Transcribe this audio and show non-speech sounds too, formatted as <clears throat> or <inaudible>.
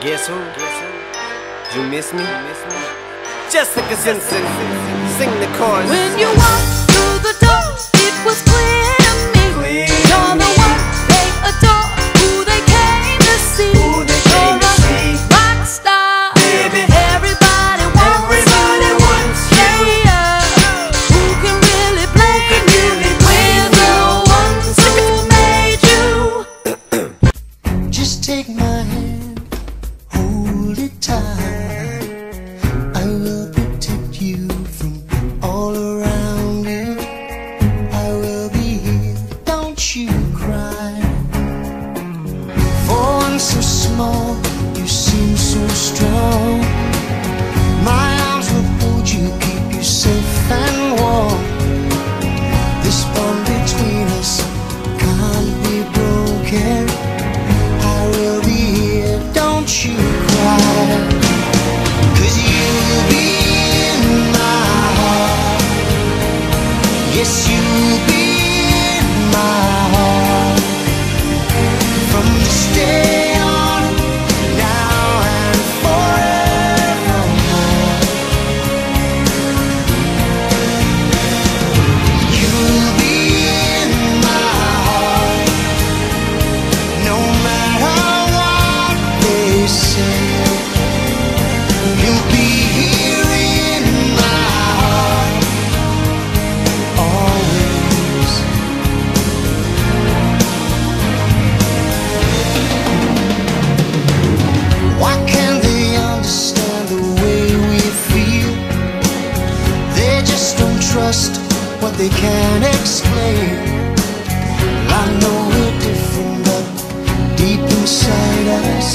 Guess who? You miss me? Jessica Simpson. Sing the chorus. When you walked through the door, it was clear to me. Clear You're the one they adore, who they came to see. Who they came You're to a see. rock star. Baby. Everybody wants Everybody you. wants you. Yeah, yeah. Who can really blame you? We're the ones who made you. <clears throat> Just take my hand, cry. For one so small, you seem so strong. they can't explain. Well, I know we're different, but deep inside us.